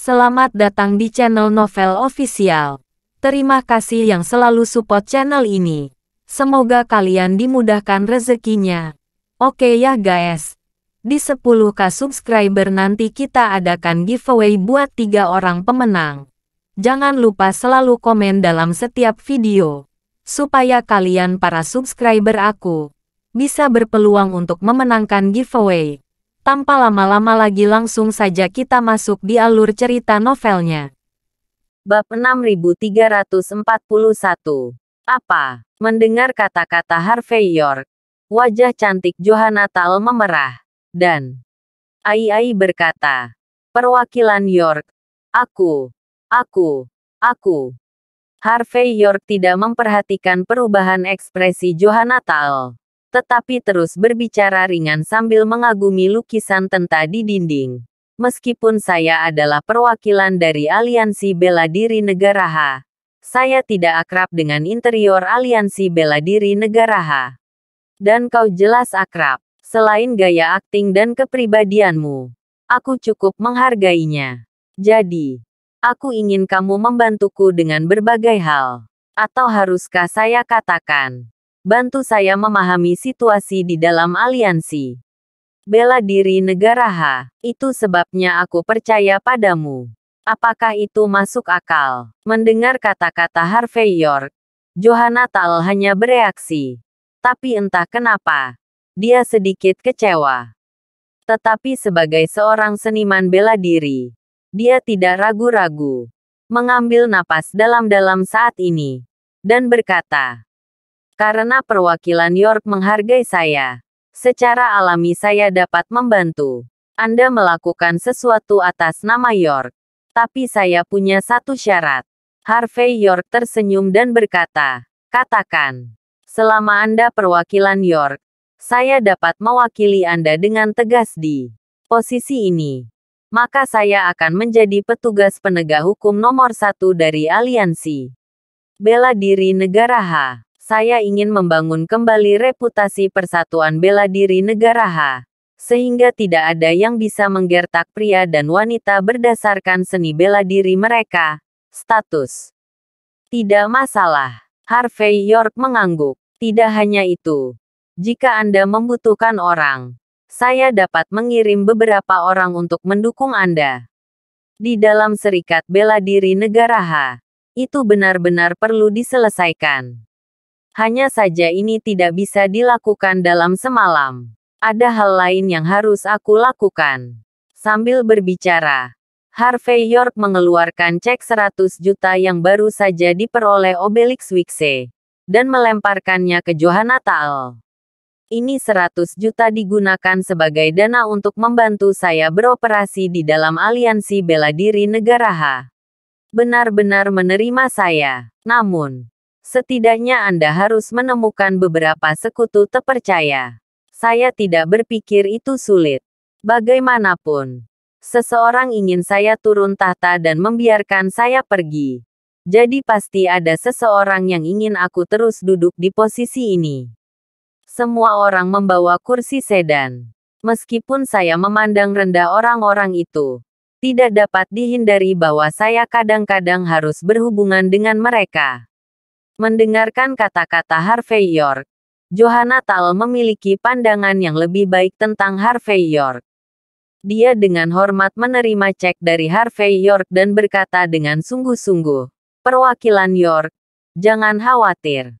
Selamat datang di channel Novel Official. Terima kasih yang selalu support channel ini. Semoga kalian dimudahkan rezekinya. Oke ya guys. Di 10k subscriber nanti kita adakan giveaway buat tiga orang pemenang. Jangan lupa selalu komen dalam setiap video. Supaya kalian para subscriber aku bisa berpeluang untuk memenangkan giveaway. Tanpa lama-lama lagi langsung saja kita masuk di alur cerita novelnya. Bab 6341 Apa? Mendengar kata-kata Harvey York, wajah cantik Johanna Tal memerah. Dan Ai Ai berkata, perwakilan York, aku, aku, aku. Harvey York tidak memperhatikan perubahan ekspresi Johanna Tal, tetapi terus berbicara ringan sambil mengagumi lukisan tenta di dinding. Meskipun saya adalah perwakilan dari Aliansi Bela Diri Negara H, saya tidak akrab dengan interior Aliansi Bela Diri Negara H. Dan kau jelas akrab, selain gaya akting dan kepribadianmu. Aku cukup menghargainya. Jadi, Aku ingin kamu membantuku dengan berbagai hal. Atau haruskah saya katakan, bantu saya memahami situasi di dalam aliansi. Bela diri negara H, itu sebabnya aku percaya padamu. Apakah itu masuk akal? Mendengar kata-kata Harvey York, Johanna Tal hanya bereaksi. Tapi entah kenapa, dia sedikit kecewa. Tetapi sebagai seorang seniman bela diri, dia tidak ragu-ragu. Mengambil napas dalam-dalam saat ini. Dan berkata, karena perwakilan York menghargai saya. Secara alami saya dapat membantu. Anda melakukan sesuatu atas nama York. Tapi saya punya satu syarat. Harvey York tersenyum dan berkata, katakan. Selama Anda perwakilan York, saya dapat mewakili Anda dengan tegas di posisi ini maka saya akan menjadi petugas penegak hukum nomor satu dari aliansi. Bela diri negara H. Saya ingin membangun kembali reputasi persatuan bela diri negara H. Sehingga tidak ada yang bisa menggertak pria dan wanita berdasarkan seni bela diri mereka. Status. Tidak masalah. Harvey York mengangguk. Tidak hanya itu. Jika Anda membutuhkan orang, saya dapat mengirim beberapa orang untuk mendukung Anda. Di dalam Serikat Bela Diri Negara H, itu benar-benar perlu diselesaikan. Hanya saja ini tidak bisa dilakukan dalam semalam. Ada hal lain yang harus aku lakukan. Sambil berbicara, Harvey York mengeluarkan cek 100 juta yang baru saja diperoleh Obelix Wixe dan melemparkannya ke Johanna Taal. Ini 100 juta digunakan sebagai dana untuk membantu saya beroperasi di dalam aliansi bela diri negara H. Benar-benar menerima saya. Namun, setidaknya Anda harus menemukan beberapa sekutu terpercaya. Saya tidak berpikir itu sulit. Bagaimanapun, seseorang ingin saya turun tahta dan membiarkan saya pergi. Jadi pasti ada seseorang yang ingin aku terus duduk di posisi ini. Semua orang membawa kursi sedan. Meskipun saya memandang rendah orang-orang itu, tidak dapat dihindari bahwa saya kadang-kadang harus berhubungan dengan mereka. Mendengarkan kata-kata Harvey York, Johanna Tal memiliki pandangan yang lebih baik tentang Harvey York. Dia dengan hormat menerima cek dari Harvey York dan berkata dengan sungguh-sungguh, Perwakilan York, jangan khawatir.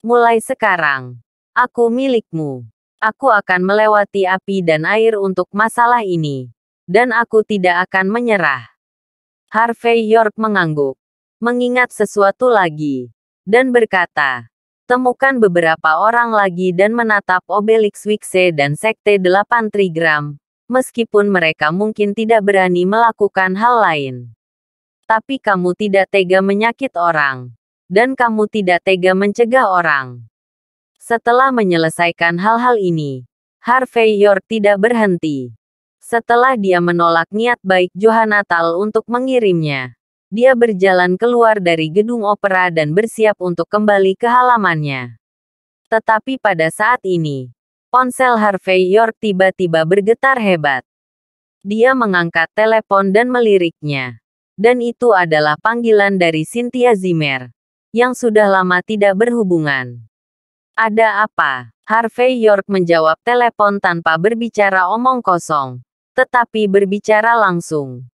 Mulai sekarang, Aku milikmu. Aku akan melewati api dan air untuk masalah ini. Dan aku tidak akan menyerah. Harvey York mengangguk. Mengingat sesuatu lagi. Dan berkata, temukan beberapa orang lagi dan menatap Obelix Wixe dan Sekte 8 Trigram, meskipun mereka mungkin tidak berani melakukan hal lain. Tapi kamu tidak tega menyakit orang. Dan kamu tidak tega mencegah orang. Setelah menyelesaikan hal-hal ini, Harvey York tidak berhenti. Setelah dia menolak niat baik Johanna Tal untuk mengirimnya, dia berjalan keluar dari gedung opera dan bersiap untuk kembali ke halamannya. Tetapi pada saat ini, ponsel Harvey York tiba-tiba bergetar hebat. Dia mengangkat telepon dan meliriknya. Dan itu adalah panggilan dari Cynthia Zimmer, yang sudah lama tidak berhubungan. Ada apa? Harvey York menjawab telepon tanpa berbicara omong kosong, tetapi berbicara langsung.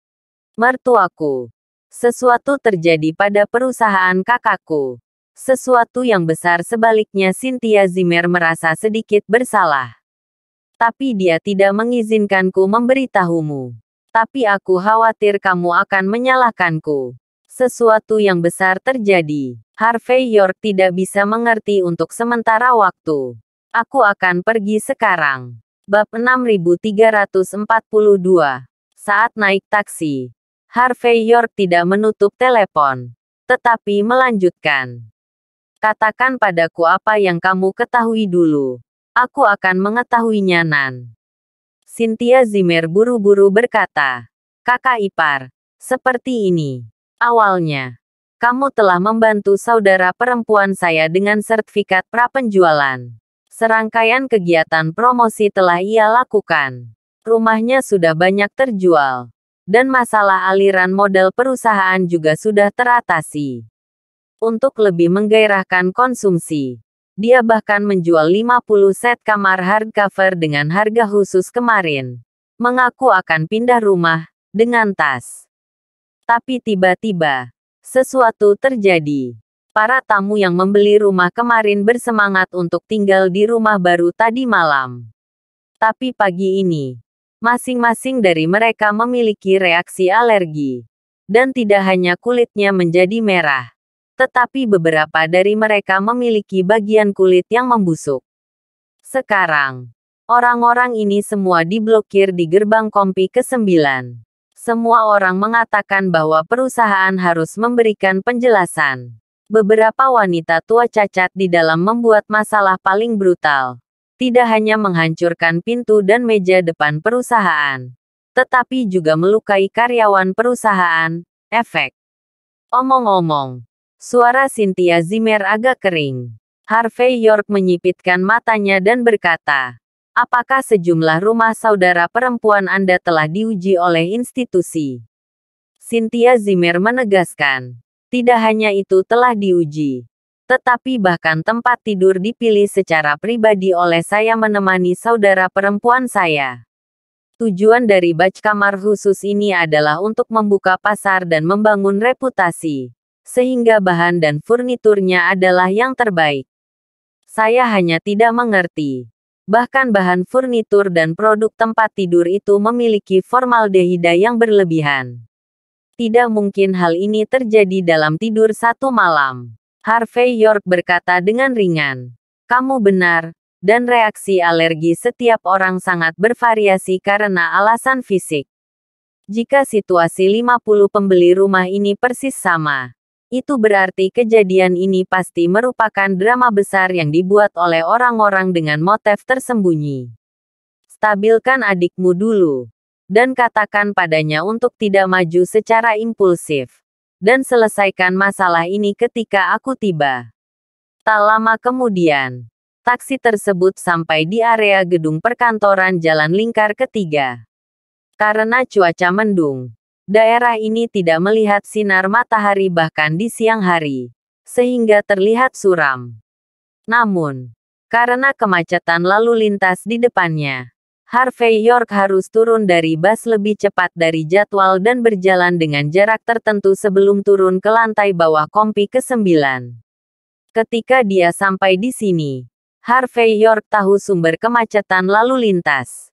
Mertuaku. Sesuatu terjadi pada perusahaan kakakku. Sesuatu yang besar sebaliknya Cynthia Zimmer merasa sedikit bersalah. Tapi dia tidak mengizinkanku memberitahumu. Tapi aku khawatir kamu akan menyalahkanku. Sesuatu yang besar terjadi. Harvey York tidak bisa mengerti untuk sementara waktu. Aku akan pergi sekarang. Bab 6342. Saat naik taksi, Harvey York tidak menutup telepon, tetapi melanjutkan. Katakan padaku apa yang kamu ketahui dulu. Aku akan mengetahuinya Nan. Cynthia Zimmer buru-buru berkata. Kakak ipar, seperti ini. Awalnya, kamu telah membantu saudara perempuan saya dengan sertifikat prapenjualan. Serangkaian kegiatan promosi telah ia lakukan. Rumahnya sudah banyak terjual. Dan masalah aliran modal perusahaan juga sudah teratasi. Untuk lebih menggairahkan konsumsi, dia bahkan menjual 50 set kamar hardcover dengan harga khusus kemarin. Mengaku akan pindah rumah, dengan tas. Tapi tiba-tiba, sesuatu terjadi. Para tamu yang membeli rumah kemarin bersemangat untuk tinggal di rumah baru tadi malam. Tapi pagi ini, masing-masing dari mereka memiliki reaksi alergi. Dan tidak hanya kulitnya menjadi merah, tetapi beberapa dari mereka memiliki bagian kulit yang membusuk. Sekarang, orang-orang ini semua diblokir di gerbang kompi ke-9. Semua orang mengatakan bahwa perusahaan harus memberikan penjelasan. Beberapa wanita tua cacat di dalam membuat masalah paling brutal. Tidak hanya menghancurkan pintu dan meja depan perusahaan, tetapi juga melukai karyawan perusahaan. Efek. Omong-omong, Suara Cynthia Zimmer agak kering. Harvey York menyipitkan matanya dan berkata, Apakah sejumlah rumah saudara perempuan Anda telah diuji oleh institusi? Cynthia Zimmer menegaskan, tidak hanya itu telah diuji, tetapi bahkan tempat tidur dipilih secara pribadi oleh saya menemani saudara perempuan saya. Tujuan dari batch kamar khusus ini adalah untuk membuka pasar dan membangun reputasi sehingga bahan dan furniturnya adalah yang terbaik. Saya hanya tidak mengerti. Bahkan bahan furnitur dan produk tempat tidur itu memiliki formaldehida yang berlebihan. Tidak mungkin hal ini terjadi dalam tidur satu malam. Harvey York berkata dengan ringan. Kamu benar, dan reaksi alergi setiap orang sangat bervariasi karena alasan fisik. Jika situasi 50 pembeli rumah ini persis sama, itu berarti kejadian ini pasti merupakan drama besar yang dibuat oleh orang-orang dengan motif tersembunyi. Stabilkan adikmu dulu. Dan katakan padanya untuk tidak maju secara impulsif. Dan selesaikan masalah ini ketika aku tiba. Tak lama kemudian, taksi tersebut sampai di area gedung perkantoran Jalan Lingkar ketiga. Karena cuaca mendung, Daerah ini tidak melihat sinar matahari bahkan di siang hari, sehingga terlihat suram. Namun, karena kemacetan lalu lintas di depannya, Harvey York harus turun dari bus lebih cepat dari jadwal dan berjalan dengan jarak tertentu sebelum turun ke lantai bawah kompi ke-9. Ketika dia sampai di sini, Harvey York tahu sumber kemacetan lalu lintas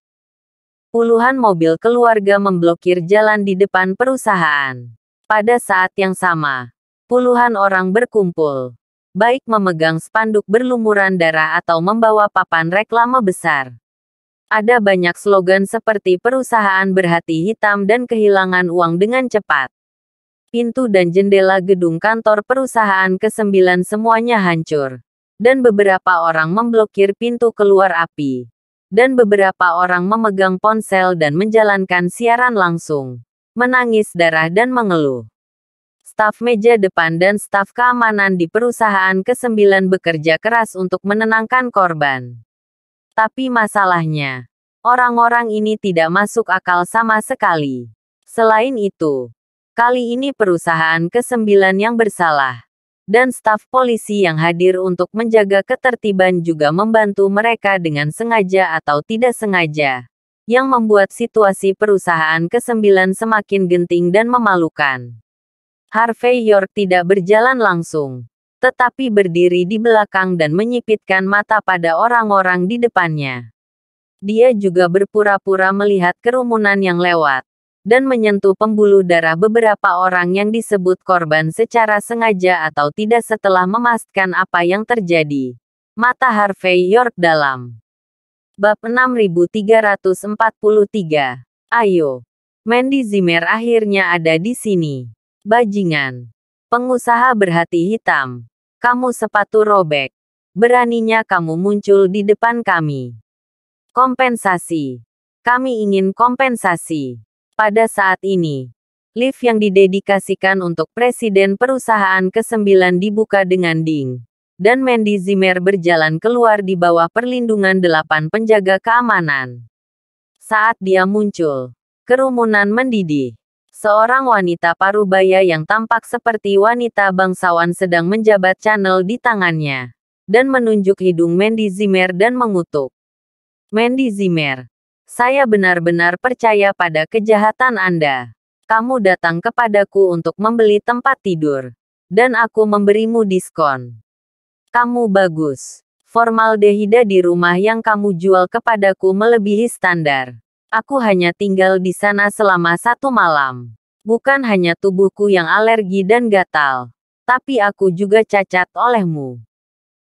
puluhan mobil keluarga memblokir jalan di depan perusahaan. Pada saat yang sama, puluhan orang berkumpul, baik memegang spanduk berlumuran darah atau membawa papan reklame besar. Ada banyak slogan seperti perusahaan berhati hitam dan kehilangan uang dengan cepat. Pintu dan jendela gedung kantor perusahaan ke-9 semuanya hancur. Dan beberapa orang memblokir pintu keluar api dan beberapa orang memegang ponsel dan menjalankan siaran langsung, menangis darah dan mengeluh. Staf meja depan dan staf keamanan di perusahaan ke-9 bekerja keras untuk menenangkan korban. Tapi masalahnya, Orang-orang ini tidak masuk akal sama sekali. Selain itu, kali ini perusahaan ke-9 yang bersalah. Dan staf polisi yang hadir untuk menjaga ketertiban juga membantu mereka dengan sengaja atau tidak sengaja. Yang membuat situasi perusahaan ke-9 semakin genting dan memalukan. Harvey York tidak berjalan langsung, tetapi berdiri di belakang dan menyipitkan mata pada orang-orang di depannya. Dia juga berpura-pura melihat kerumunan yang lewat, dan menyentuh pembuluh darah beberapa orang yang disebut korban secara sengaja atau tidak setelah memastikan apa yang terjadi. Mata Harvey York dalam. Bab 6343. Ayo. Mandy Zimmer akhirnya ada di sini. Bajingan. Pengusaha berhati hitam. Kamu sepatu robek. Beraninya kamu muncul di depan kami. Kompensasi. Kami ingin kompensasi. Pada saat ini, lift yang didedikasikan untuk presiden perusahaan ke-9 dibuka dengan ding. Dan Mandy Zimmer berjalan keluar di bawah perlindungan delapan penjaga keamanan. Saat dia muncul, kerumunan mendidih. Seorang wanita parubaya yang tampak seperti wanita bangsawan sedang menjabat channel di tangannya. Dan menunjuk hidung Mandy Zimmer dan mengutuk. Mandy Zimmer. Saya benar-benar percaya pada kejahatan Anda. Kamu datang kepadaku untuk membeli tempat tidur. Dan aku memberimu diskon. Kamu bagus. Formaldehida di rumah yang kamu jual kepadaku melebihi standar. Aku hanya tinggal di sana selama satu malam. Bukan hanya tubuhku yang alergi dan gatal, tapi aku juga cacat olehmu.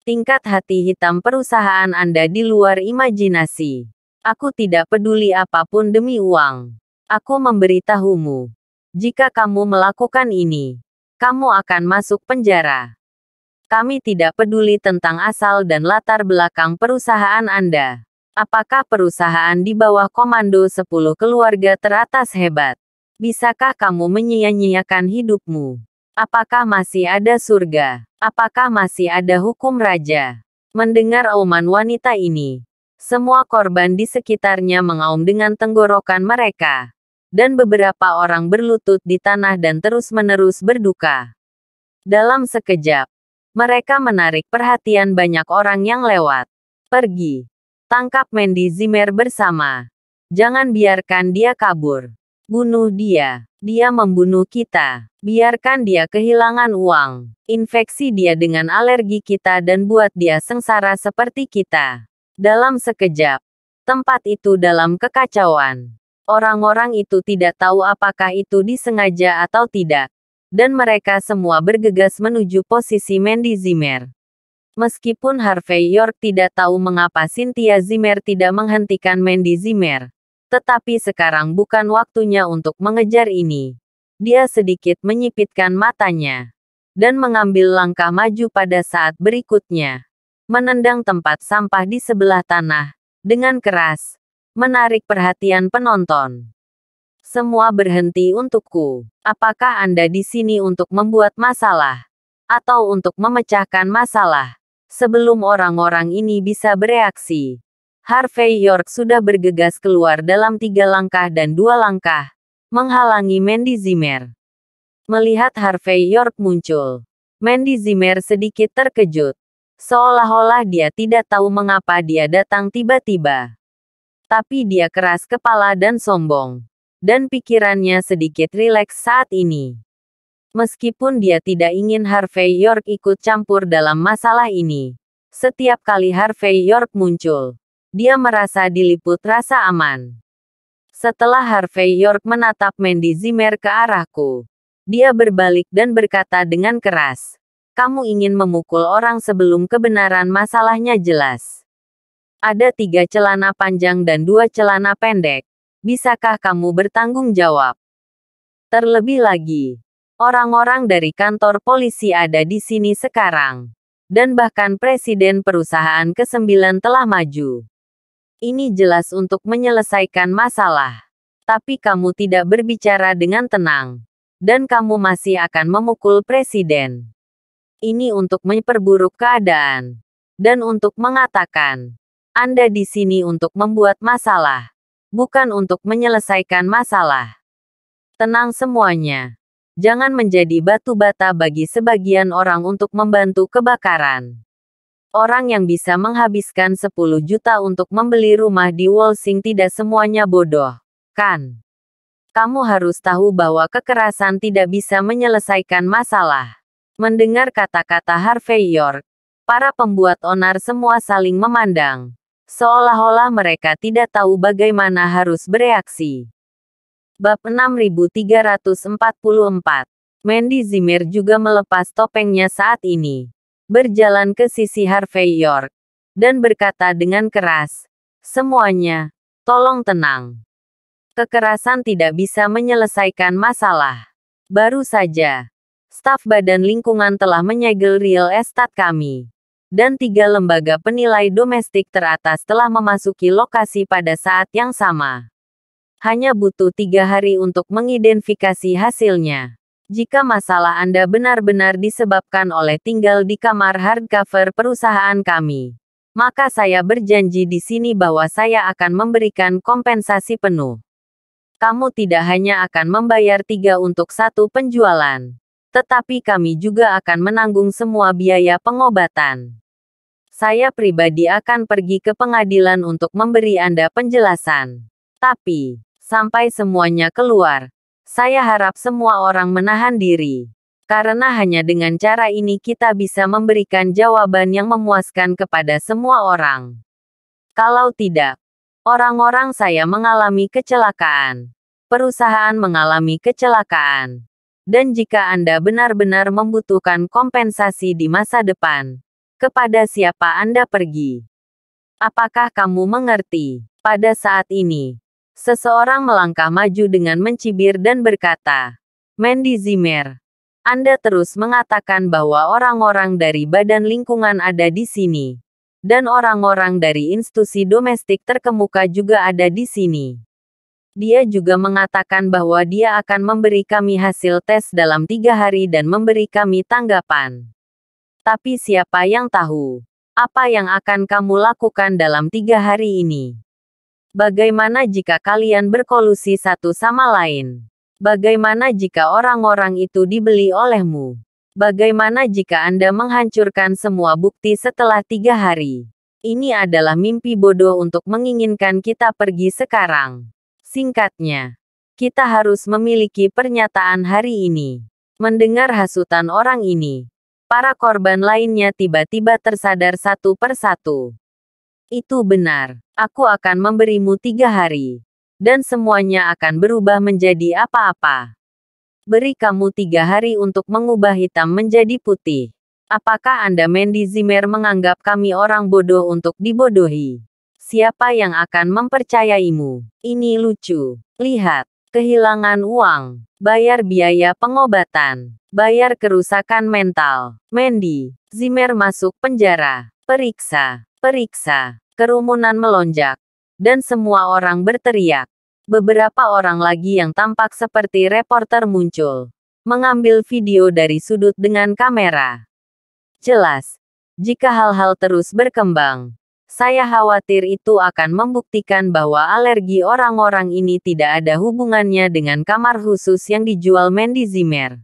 Tingkat hati hitam perusahaan Anda di luar imajinasi. Aku tidak peduli apa pun demi uang. Aku memberitahumu. Jika kamu melakukan ini, kamu akan masuk penjara. Kami tidak peduli tentang asal dan latar belakang perusahaan Anda. Apakah perusahaan di bawah komando 10 keluarga teratas hebat? Bisakah kamu menyia-nyiakan hidupmu? Apakah masih ada surga? Apakah masih ada hukum raja? Mendengar auman wanita ini, semua korban di sekitarnya mengaum dengan tenggorokan mereka. Dan beberapa orang berlutut di tanah dan terus-menerus berduka. Dalam sekejap, mereka menarik perhatian banyak orang yang lewat. Pergi. Tangkap Mandy Zimmer bersama. Jangan biarkan dia kabur. Bunuh dia. Dia membunuh kita. Biarkan dia kehilangan uang. Infeksi dia dengan alergi kita dan buat dia sengsara seperti kita. Dalam sekejap, tempat itu dalam kekacauan. Orang-orang itu tidak tahu apakah itu disengaja atau tidak. Dan mereka semua bergegas menuju posisi Mandy Zimmer. Meskipun Harvey York tidak tahu mengapa Cynthia Zimmer tidak menghentikan Mandy Zimmer, tetapi sekarang bukan waktunya untuk mengejar ini. Dia sedikit menyipitkan matanya dan mengambil langkah maju pada saat berikutnya. Menendang tempat sampah di sebelah tanah dengan keras, menarik perhatian penonton. Semua berhenti untukku. Apakah Anda di sini untuk membuat masalah atau untuk memecahkan masalah? Sebelum orang-orang ini bisa bereaksi, Harvey York sudah bergegas keluar dalam tiga langkah dan dua langkah, menghalangi Mandy Zimmer. Melihat Harvey York muncul, Mandy Zimmer sedikit terkejut. Seolah-olah dia tidak tahu mengapa dia datang tiba-tiba. Tapi dia keras kepala dan sombong. Dan pikirannya sedikit rileks saat ini. Meskipun dia tidak ingin Harvey York ikut campur dalam masalah ini. Setiap kali Harvey York muncul, dia merasa diliput rasa aman. Setelah Harvey York menatap Mandy Zimmer ke arahku, dia berbalik dan berkata dengan keras, kamu ingin memukul orang sebelum kebenaran masalahnya jelas. Ada tiga celana panjang dan dua celana pendek. Bisakah kamu bertanggung jawab? Terlebih lagi, Orang-orang dari kantor polisi ada di sini sekarang. Dan bahkan presiden perusahaan ke-9 telah maju. Ini jelas untuk menyelesaikan masalah. Tapi kamu tidak berbicara dengan tenang. Dan kamu masih akan memukul presiden. Ini untuk memperburuk keadaan. Dan untuk mengatakan, Anda di sini untuk membuat masalah, bukan untuk menyelesaikan masalah. Tenang semuanya. Jangan menjadi batu bata bagi sebagian orang untuk membantu kebakaran. Orang yang bisa menghabiskan 10 juta untuk membeli rumah di Walsing tidak semuanya bodoh, kan? Kamu harus tahu bahwa kekerasan tidak bisa menyelesaikan masalah. Mendengar kata-kata Harvey York, para pembuat onar semua saling memandang. Seolah-olah mereka tidak tahu bagaimana harus bereaksi. Bab 6344. Mandy Zimmer juga melepas topengnya saat ini. Berjalan ke sisi Harvey York. Dan berkata dengan keras. Semuanya, tolong tenang. Kekerasan tidak bisa menyelesaikan masalah. Baru saja, staf badan lingkungan telah menyegel real estate kami. Dan tiga lembaga penilai domestik teratas telah memasuki lokasi pada saat yang sama hanya butuh tiga hari untuk mengidentifikasi hasilnya. Jika masalah Anda benar-benar disebabkan oleh tinggal di kamar hardcover perusahaan kami, maka saya berjanji di sini bahwa saya akan memberikan kompensasi penuh. Kamu tidak hanya akan membayar tiga untuk satu penjualan, tetapi kami juga akan menanggung semua biaya pengobatan. Saya pribadi akan pergi ke pengadilan untuk memberi Anda penjelasan. Tapi, sampai semuanya keluar. Saya harap semua orang menahan diri. Karena hanya dengan cara ini kita bisa memberikan jawaban yang memuaskan kepada semua orang. Kalau tidak, orang-orang saya mengalami kecelakaan. Perusahaan mengalami kecelakaan. Dan jika Anda benar-benar membutuhkan kompensasi di masa depan, kepada siapa Anda pergi? Apakah kamu mengerti? Pada saat ini, Seseorang melangkah maju dengan mencibir dan berkata, Mandy Zimmer, Anda terus mengatakan bahwa orang-orang dari badan lingkungan ada di sini. Dan orang-orang dari institusi domestik terkemuka juga ada di sini. Dia juga mengatakan bahwa dia akan memberi kami hasil tes dalam tiga hari dan memberi kami tanggapan. Tapi siapa yang tahu, apa yang akan kamu lakukan dalam tiga hari ini? Bagaimana jika kalian berkolusi satu sama lain? Bagaimana jika orang-orang itu dibeli olehmu? Bagaimana jika Anda menghancurkan semua bukti setelah tiga hari? Ini adalah mimpi bodoh untuk menginginkan kita pergi sekarang. Singkatnya, kita harus memiliki pernyataan hari ini. Mendengar hasutan orang ini, para korban lainnya tiba-tiba tersadar satu persatu. Itu benar. Aku akan memberimu tiga hari. Dan semuanya akan berubah menjadi apa-apa. Beri kamu tiga hari untuk mengubah hitam menjadi putih. Apakah Anda Mandy Zimmer menganggap kami orang bodoh untuk dibodohi? Siapa yang akan mempercayaimu? Ini lucu. Lihat, kehilangan uang, bayar biaya pengobatan, bayar kerusakan mental. Mandy, Zimmer masuk penjara. Periksa, periksa. Kerumunan melonjak, dan semua orang berteriak. Beberapa orang lagi yang tampak seperti reporter muncul, mengambil video dari sudut dengan kamera. Jelas, jika hal-hal terus berkembang, saya khawatir itu akan membuktikan bahwa alergi orang-orang ini tidak ada hubungannya dengan kamar khusus yang dijual Mandy Zimmer.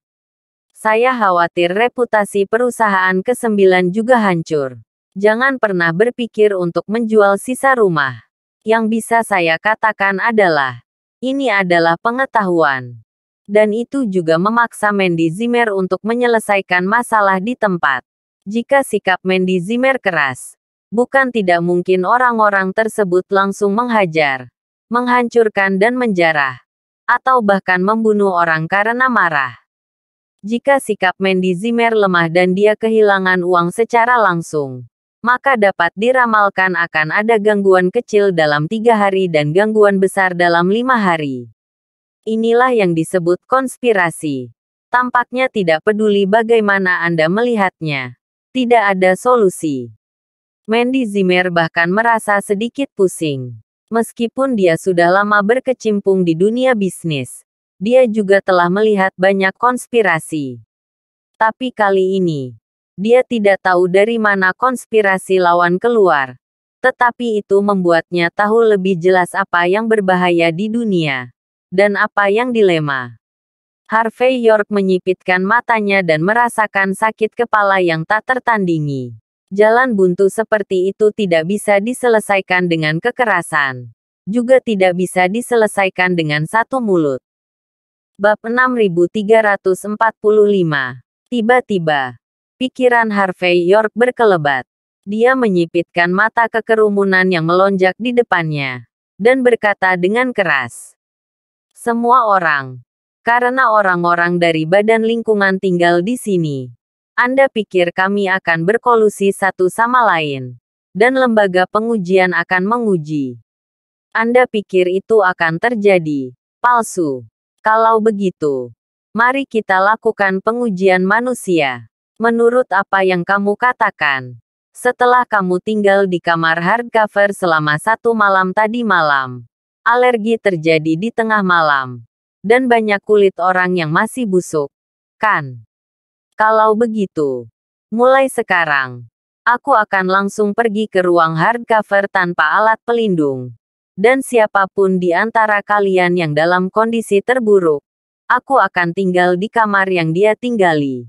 Saya khawatir reputasi perusahaan ke-9 juga hancur. Jangan pernah berpikir untuk menjual sisa rumah. Yang bisa saya katakan adalah, ini adalah pengetahuan. Dan itu juga memaksa Mandy Zimmer untuk menyelesaikan masalah di tempat. Jika sikap Mandy Zimmer keras, bukan tidak mungkin orang-orang tersebut langsung menghajar, menghancurkan dan menjarah, atau bahkan membunuh orang karena marah. Jika sikap Mandy Zimmer lemah dan dia kehilangan uang secara langsung, maka dapat diramalkan akan ada gangguan kecil dalam tiga hari dan gangguan besar dalam lima hari. Inilah yang disebut konspirasi. Tampaknya tidak peduli bagaimana Anda melihatnya. Tidak ada solusi. Mandy Zimmer bahkan merasa sedikit pusing. Meskipun dia sudah lama berkecimpung di dunia bisnis, dia juga telah melihat banyak konspirasi. Tapi kali ini, dia tidak tahu dari mana konspirasi lawan keluar. Tetapi itu membuatnya tahu lebih jelas apa yang berbahaya di dunia. Dan apa yang dilema. Harvey York menyipitkan matanya dan merasakan sakit kepala yang tak tertandingi. Jalan buntu seperti itu tidak bisa diselesaikan dengan kekerasan. Juga tidak bisa diselesaikan dengan satu mulut. Bab 6345 Tiba-tiba, pikiran Harvey York berkelebat. Dia menyipitkan mata ke kerumunan yang melonjak di depannya. Dan berkata dengan keras. Semua orang. Karena orang-orang dari badan lingkungan tinggal di sini. Anda pikir kami akan berkolusi satu sama lain. Dan lembaga pengujian akan menguji. Anda pikir itu akan terjadi. Palsu. Kalau begitu, mari kita lakukan pengujian manusia. Menurut apa yang kamu katakan. Setelah kamu tinggal di kamar hardcover selama satu malam tadi malam. Alergi terjadi di tengah malam. Dan banyak kulit orang yang masih busuk. Kan? Kalau begitu, mulai sekarang, aku akan langsung pergi ke ruang hardcover tanpa alat pelindung. Dan siapa pun di antara kalian yang dalam kondisi terburuk, aku akan tinggal di kamar yang dia tinggali.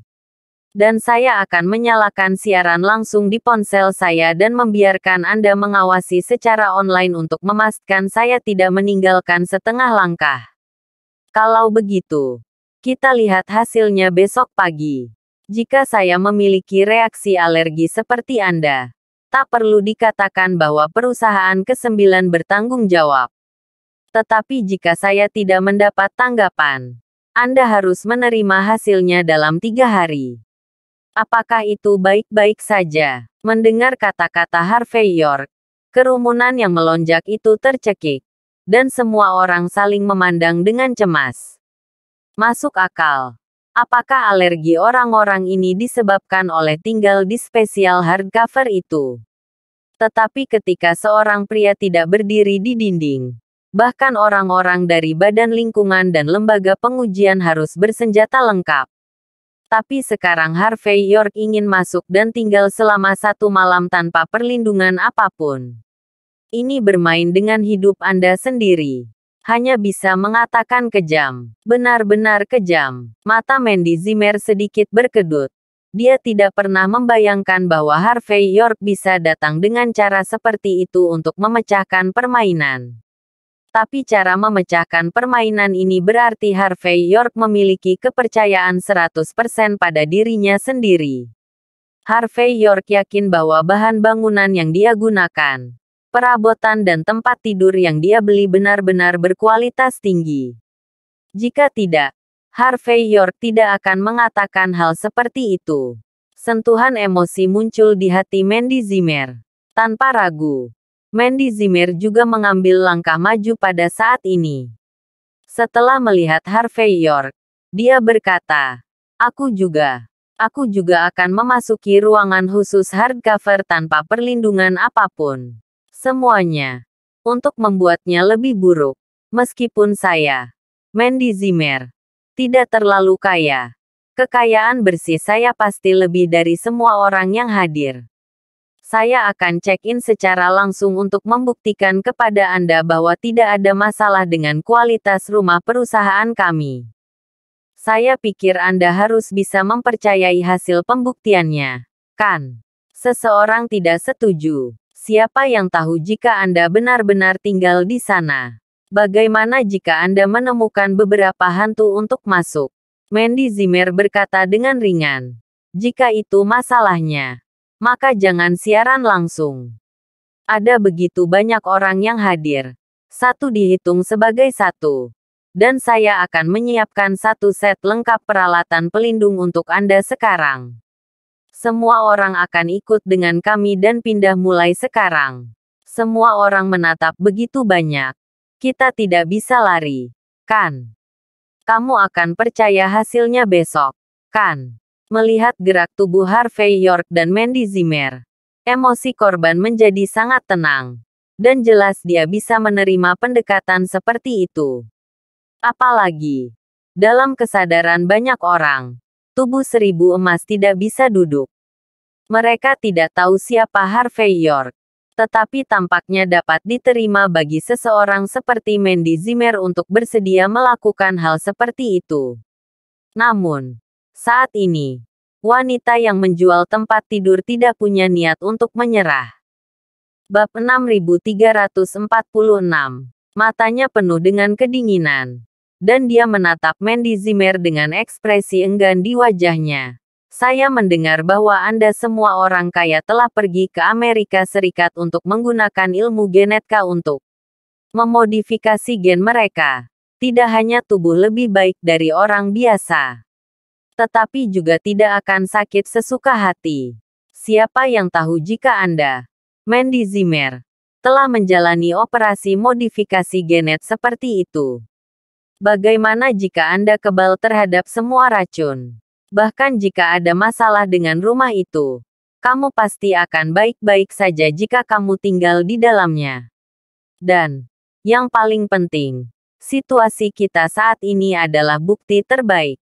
Dan saya akan menyalakan siaran langsung di ponsel saya dan membiarkan Anda mengawasi secara online untuk memastikan saya tidak meninggalkan setengah langkah. Kalau begitu, kita lihat hasilnya besok pagi. Jika saya memiliki reaksi alergi seperti Anda, tak perlu dikatakan bahwa perusahaan ke-9 bertanggung jawab. Tetapi jika saya tidak mendapat tanggapan, Anda harus menerima hasilnya dalam tiga hari. Apakah itu baik-baik saja? Mendengar kata-kata Harvey York, kerumunan yang melonjak itu tercekik, dan semua orang saling memandang dengan cemas. Masuk akal. Apakah alergi orang-orang ini disebabkan oleh tinggal di spesial hardcover itu? Tetapi ketika seorang pria tidak berdiri di dinding, bahkan orang-orang dari badan lingkungan dan lembaga pengujian harus bersenjata lengkap. Tapi sekarang Harvey York ingin masuk dan tinggal selama satu malam tanpa perlindungan apa pun. Ini bermain dengan hidup Anda sendiri hanya bisa mengatakan kejam. Benar-benar kejam. Mata Mandy Zimmer sedikit berkedut. Dia tidak pernah membayangkan bahwa Harvey York bisa datang dengan cara seperti itu untuk memecahkan permainan. Tapi cara memecahkan permainan ini berarti Harvey York memiliki kepercayaan 100% pada dirinya sendiri. Harvey York yakin bahwa bahan bangunan yang dia gunakan, perabotan dan tempat tidur yang dia beli benar-benar berkualitas tinggi. Jika tidak, Harvey York tidak akan mengatakan hal seperti itu. Sentuhan emosi muncul di hati Mandy Zimmer. Tanpa ragu, Mandy Zimmer juga mengambil langkah maju pada saat ini. Setelah melihat Harvey York, dia berkata, Aku juga. Aku juga akan memasuki ruangan khusus hardcover tanpa perlindungan apa pun semuanya, untuk membuatnya lebih buruk. Meskipun saya, Mandy Zimmer, tidak terlalu kaya. Kekayaan bersih saya pasti lebih dari semua orang yang hadir. Saya akan check-in secara langsung untuk membuktikan kepada Anda bahwa tidak ada masalah dengan kualitas rumah perusahaan kami. Saya pikir Anda harus bisa mempercayai hasil pembuktiannya, kan? Seseorang tidak setuju. Siapa yang tahu jika Anda benar-benar tinggal di sana? Bagaimana jika Anda menemukan beberapa hantu untuk masuk? Mandy Zimmer berkata dengan ringan. Jika itu masalahnya, maka jangan siaran langsung. Ada begitu banyak orang yang hadir. Satu dihitung sebagai satu. Dan saya akan menyiapkan satu set lengkap peralatan pelindung untuk Anda sekarang. Semua orang akan ikut dengan kami dan pindah mulai sekarang. Semua orang menatap begitu banyak. Kita tidak bisa lari. Kan? Kamu akan percaya hasilnya besok. Kan? Melihat gerak tubuh Harvey York dan Mandy Zimmer. Emosi korban menjadi sangat tenang. Dan jelas dia bisa menerima pendekatan seperti itu. Apalagi, dalam kesadaran banyak orang, tubuh seribu emas tidak bisa duduk. Mereka tidak tahu siapa Harvey York. Tetapi tampaknya dapat diterima bagi seseorang seperti Mandy Zimmer untuk bersedia melakukan hal seperti itu. Namun, saat ini, wanita yang menjual tempat tidur tidak punya niat untuk menyerah. Bab 6346 Matanya penuh dengan kedinginan. Dan dia menatap Mandy Zimmer dengan ekspresi enggan di wajahnya. Saya mendengar bahwa Anda semua orang kaya telah pergi ke Amerika Serikat untuk menggunakan ilmu genetika untuk memodifikasi gen mereka. Tidak hanya tubuh lebih baik dari orang biasa, tetapi juga tidak akan sakit sesuka hati. Siapa yang tahu jika Anda, Mandy Zimmer, telah menjalani operasi modifikasi genet seperti itu? Bagaimana jika Anda kebal terhadap semua racun? Bahkan jika ada masalah dengan rumah itu, kamu pasti akan baik-baik saja jika kamu tinggal di dalamnya. Dan, yang paling penting, situasi kita saat ini adalah bukti terbaik.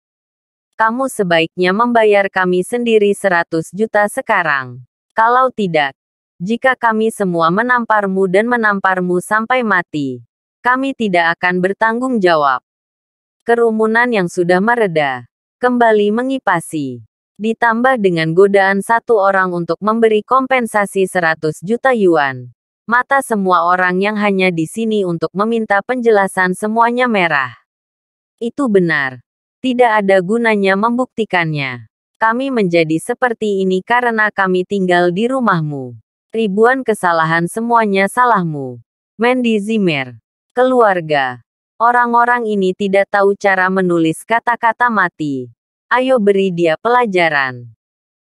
Kamu sebaiknya membayar kami sendiri 100 juta sekarang. Kalau tidak, jika kami semua menamparmu dan menamparmu sampai mati, kami tidak akan bertanggung jawab. Kerumunan yang sudah mereda, kembali mengipasi. Ditambah dengan godaan satu orang untuk memberi kompensasi 100 juta yuan. Mata semua orang yang hanya di sini untuk meminta penjelasan semuanya merah. Itu benar. Tidak ada gunanya membuktikannya. Kami menjadi seperti ini karena kami tinggal di rumahmu. Ribuan kesalahan semuanya salahmu. Mandy Zimmer. Keluarga. Orang-orang ini tidak tahu cara menulis kata-kata mati. Ayo beri dia pelajaran.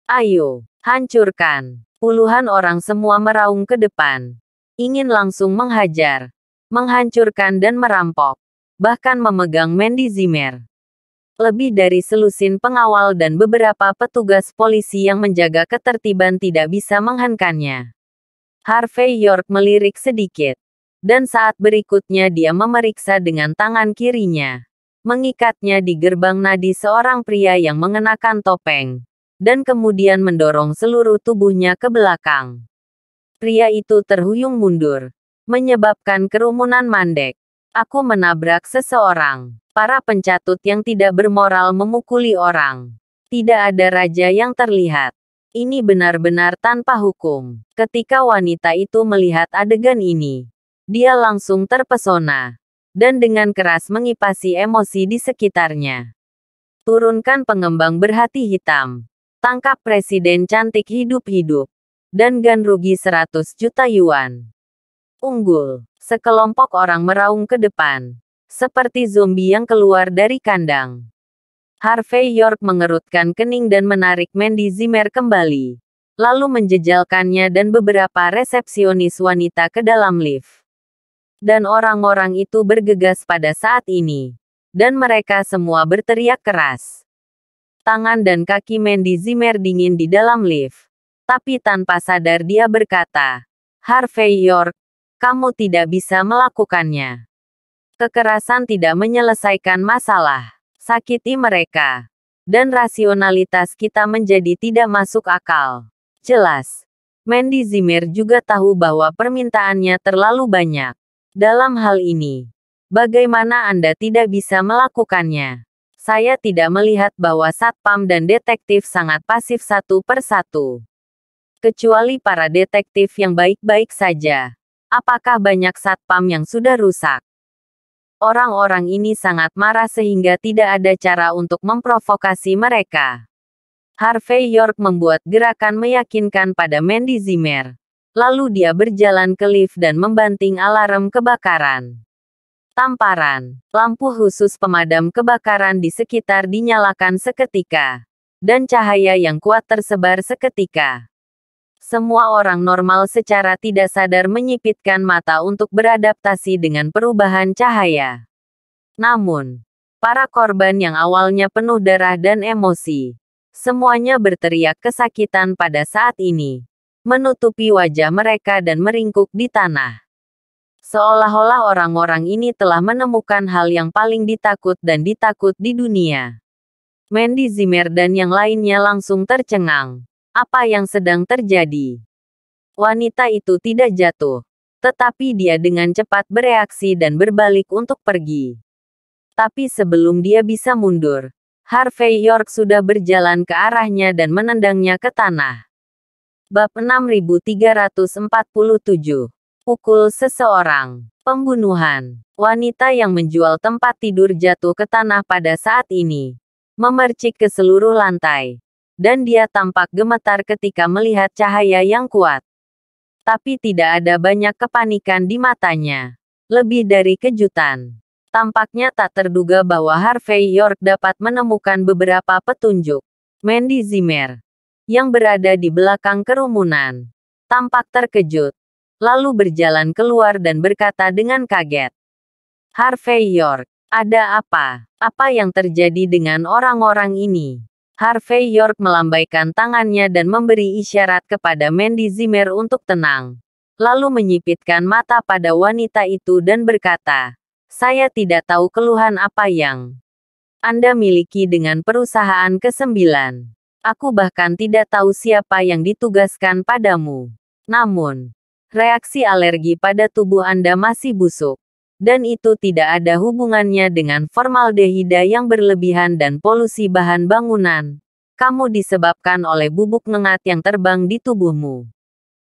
Ayo, hancurkan. Puluhan orang semua meraung ke depan. Ingin langsung menghajar, menghancurkan dan merampok. Bahkan memegang Mandy Zimmer. Lebih dari selusin pengawal dan beberapa petugas polisi yang menjaga ketertiban tidak bisa menghenkannya. Harvey York melirik sedikit dan saat berikutnya dia memeriksa dengan tangan kirinya. Mengikatnya di gerbang nadi seorang pria yang mengenakan topeng. Dan kemudian mendorong seluruh tubuhnya ke belakang. Pria itu terhuyung mundur. Menyebabkan kerumunan mandek. Aku menabrak seseorang. Para pencatut yang tidak bermoral memukuli orang. Tidak ada raja yang terlihat. Ini benar-benar tanpa hukum. Ketika wanita itu melihat adegan ini, dia langsung terpesona. Dan dengan keras mengipasi emosi di sekitarnya. Turunkan pengembang berhati hitam. Tangkap presiden cantik hidup-hidup. Dan gan rugi 100 juta yuan. Unggul. Sekelompok orang meraung ke depan. Seperti zombie yang keluar dari kandang. Harvey York mengerutkan kening dan menarik Mandy Zimmer kembali. Lalu menjejalkannya dan beberapa resepsionis wanita ke dalam lift dan orang-orang itu bergegas pada saat ini. Dan mereka semua berteriak keras. Tangan dan kaki Mandy Zimmer dingin di dalam lift. Tapi tanpa sadar dia berkata, Harvey York, kamu tidak bisa melakukannya. Kekerasan tidak menyelesaikan masalah. Sakiti mereka. Dan rasionalitas kita menjadi tidak masuk akal. Jelas. Mandy Zimmer juga tahu bahwa permintaannya terlalu banyak. Dalam hal ini, bagaimana Anda tidak bisa melakukannya? Saya tidak melihat bahwa satpam dan detektif sangat pasif satu per satu. Kecuali para detektif yang baik-baik saja. Apakah banyak satpam yang sudah rusak? Orang-orang ini sangat marah sehingga tidak ada cara untuk memprovokasi mereka. Harvey York membuat gerakan meyakinkan pada Mandy Zimmer. Lalu dia berjalan ke lift dan membanting alarm kebakaran. Tamparan, lampu khusus pemadam kebakaran di sekitar dinyalakan seketika. Dan cahaya yang kuat tersebar seketika. Semua orang normal secara tidak sadar menyipitkan mata untuk beradaptasi dengan perubahan cahaya. Namun, para korban yang awalnya penuh darah dan emosi, semuanya berteriak kesakitan pada saat ini menutupi wajah mereka dan meringkuk di tanah. Seolah-olah orang-orang ini telah menemukan hal yang paling ditakut dan ditakut di dunia. Mandy Zimmer dan yang lainnya langsung tercengang. Apa yang sedang terjadi? Wanita itu tidak jatuh. Tetapi dia dengan cepat bereaksi dan berbalik untuk pergi. Tapi sebelum dia bisa mundur, Harvey York sudah berjalan ke arahnya dan menendangnya ke tanah. Bab 6347 Pukul seseorang Pembunuhan Wanita yang menjual tempat tidur jatuh ke tanah pada saat ini. Memercik ke seluruh lantai. Dan dia tampak gemetar ketika melihat cahaya yang kuat tapi tidak ada banyak kepanikan di matanya. Lebih dari kejutan. Tampaknya tak terduga bahwa Harvey York dapat menemukan beberapa petunjuk. Mandy Zimmer, yang berada di belakang kerumunan, tampak terkejut, lalu berjalan keluar dan berkata dengan kaget. Harvey York, ada apa? Apa yang terjadi dengan orang-orang ini? Harvey York melambaikan tangannya dan memberi isyarat kepada Mandy Zimmer untuk tenang. Lalu menyipitkan mata pada wanita itu dan berkata, saya tidak tahu keluhan apa yang Anda miliki dengan perusahaan kesembilan. Aku bahkan tidak tahu siapa yang ditugaskan padamu. Namun, reaksi alergi pada tubuh Anda masih busuk dan itu tidak ada hubungannya dengan formaldehida yang berlebihan dan polusi bahan bangunan. Kamu disebabkan oleh bubuk nengat yang terbang di tubuhmu.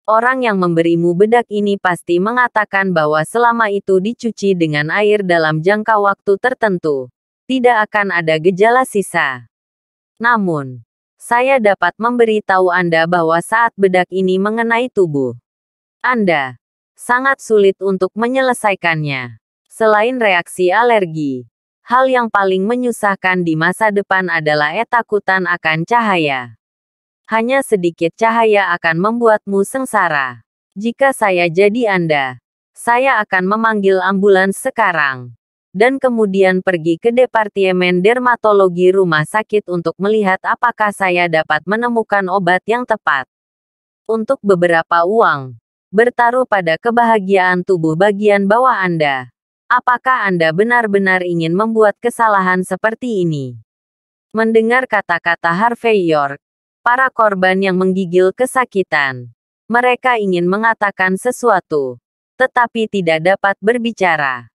Orang yang memberimu bedak ini pasti mengatakan bahwa selama itu dicuci dengan air dalam jangka waktu tertentu, tidak akan ada gejala sisa. Namun, saya dapat memberitahu Anda bahwa saat bedak ini mengenai tubuh Anda, sangat sulit untuk menyelesaikannya. Selain reaksi alergi, hal yang paling menyusahkan di masa depan adalah etakutan akan cahaya. Hanya sedikit cahaya akan membuatmu sengsara. Jika saya jadi Anda, saya akan memanggil ambulans sekarang. Dan kemudian pergi ke Departemen Dermatologi rumah sakit untuk melihat apakah saya dapat menemukan obat yang tepat. Untuk beberapa uang, bertaruh pada kebahagiaan tubuh bagian bawah Anda. Apakah Anda benar-benar ingin membuat kesalahan seperti ini? Mendengar kata-kata Harvey York, para korban yang menggigil kesakitan. Mereka ingin mengatakan sesuatu, tetapi tidak dapat berbicara.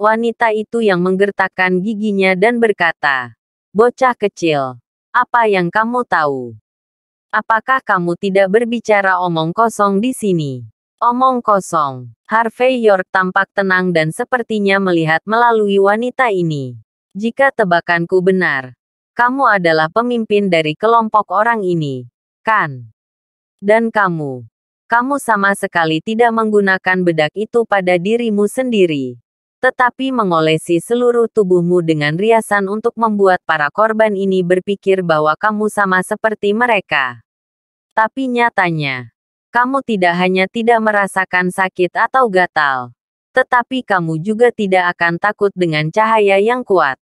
Wanita itu yang menggertakkan giginya dan berkata, Bocah kecil, apa yang kamu tahu? Apakah kamu tidak berbicara omong kosong di sini? Omong kosong. Harvey York tampak tenang dan sepertinya melihat melalui wanita ini. Jika tebakanku benar, kamu adalah pemimpin dari kelompok orang ini, kan? Dan kamu, kamu sama sekali tidak menggunakan bedak itu pada dirimu sendiri, tetapi mengolesi seluruh tubuhmu dengan riasan untuk membuat para korban ini berpikir bahwa kamu sama seperti mereka. Tapi nyatanya, kamu tidak hanya tidak merasakan sakit atau gatal, tetapi kamu juga tidak akan takut dengan cahaya yang kuat.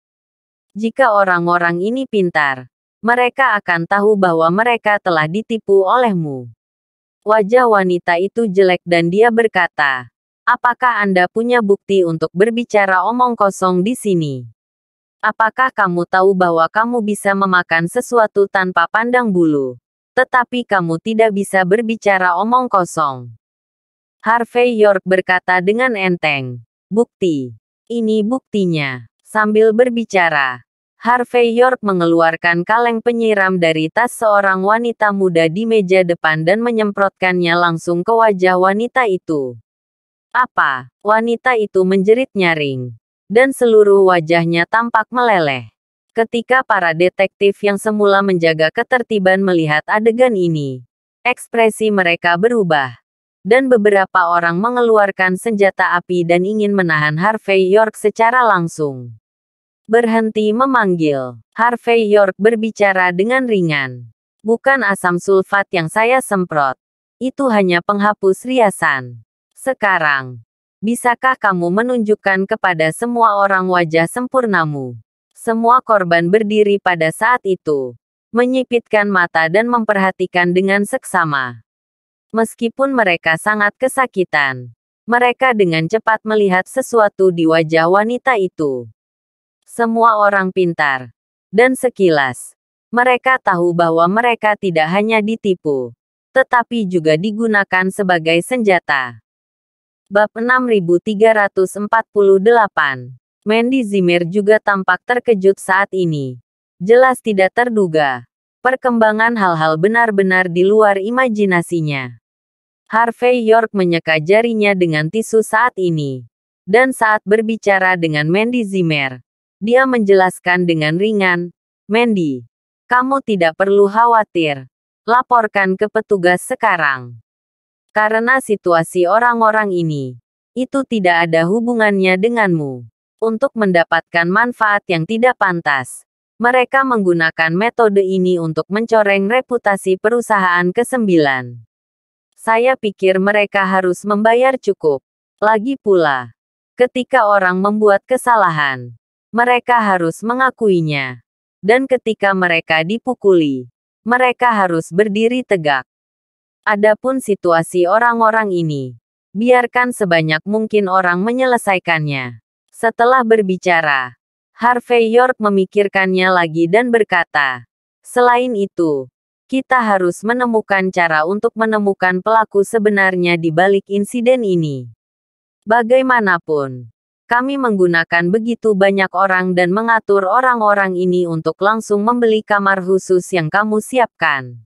Jika orang-orang ini pintar, mereka akan tahu bahwa mereka telah ditipu olehmu. Wajah wanita itu jelek dan dia berkata, Apakah Anda punya bukti untuk berbicara omong kosong di sini? Apakah kamu tahu bahwa kamu bisa memakan sesuatu tanpa pandang bulu? tetapi kamu tidak bisa berbicara omong kosong. Harvey York berkata dengan enteng. Bukti. Ini buktinya. Sambil berbicara, Harvey York mengeluarkan kaleng penyiram dari tas seorang wanita muda di meja depan dan menyemprotkannya langsung ke wajah wanita itu. Apa? Wanita itu menjerit nyaring. Dan seluruh wajahnya tampak meleleh. Ketika para detektif yang semula menjaga ketertiban melihat adegan ini, ekspresi mereka berubah. Dan beberapa orang mengeluarkan senjata api dan ingin menahan Harvey York secara langsung. Berhenti memanggil. Harvey York berbicara dengan ringan. Bukan asam sulfat yang saya semprot. Itu hanya penghapus riasan. Sekarang, bisakah kamu menunjukkan kepada semua orang wajah sempurnamu? Semua korban berdiri pada saat itu, menyipitkan mata dan memperhatikan dengan seksama. Meskipun mereka sangat kesakitan, mereka dengan cepat melihat sesuatu di wajah wanita itu. Semua orang pintar, dan sekilas, mereka tahu bahwa mereka tidak hanya ditipu, tetapi juga digunakan sebagai senjata. Bab 6348 Mandy Zimmer juga tampak terkejut saat ini. Jelas tidak terduga. Perkembangan hal-hal benar-benar di luar imajinasinya. Harvey York menyeka jarinya dengan tisu saat ini. Dan saat berbicara dengan Mandy Zimmer, dia menjelaskan dengan ringan, Mandy, kamu tidak perlu khawatir. Laporkan ke petugas sekarang. Karena situasi orang-orang ini, itu tidak ada hubungannya denganmu untuk mendapatkan manfaat yang tidak pantas. Mereka menggunakan metode ini untuk mencoreng reputasi perusahaan ke-9. Saya pikir mereka harus membayar cukup. Lagi pula, ketika orang membuat kesalahan, mereka harus mengakuinya. Dan ketika mereka dipukuli, mereka harus berdiri tegak. Adapun situasi orang-orang ini, biarkan sebanyak mungkin orang menyelesaikannya. Setelah berbicara, Harvey York memikirkannya lagi dan berkata, "Selain itu, kita harus menemukan cara untuk menemukan pelaku sebenarnya di balik insiden ini. Bagaimanapun, kami menggunakan begitu banyak orang dan mengatur orang-orang ini untuk langsung membeli kamar khusus yang kamu siapkan."